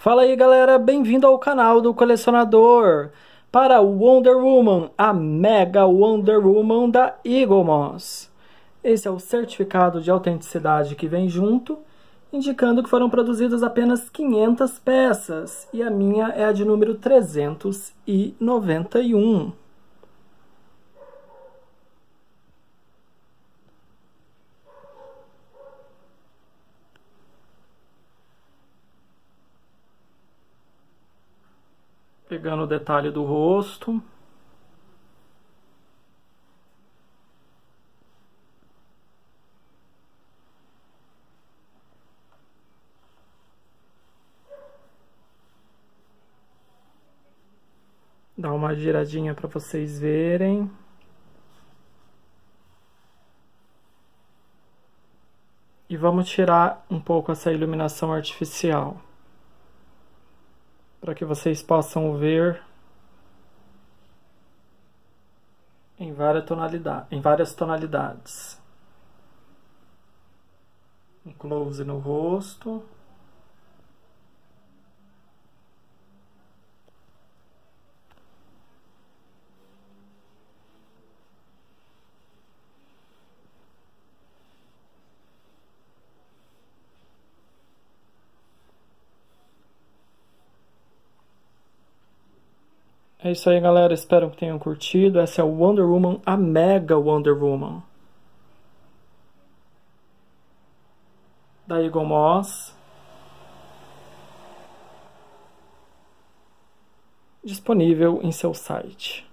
Fala aí galera, bem-vindo ao canal do colecionador para Wonder Woman, a Mega Wonder Woman da Eagle Moss. Esse é o certificado de autenticidade que vem junto, indicando que foram produzidas apenas 500 peças e a minha é a de número 391. Pegando o detalhe do rosto. Dá uma giradinha para vocês verem. E vamos tirar um pouco essa iluminação artificial para que vocês possam ver em várias, tonalidades, em várias tonalidades. Um close no rosto. É isso aí, galera. Espero que tenham curtido. Essa é o Wonder Woman, a Mega Wonder Woman. Da Eagle Moss. Disponível em seu site.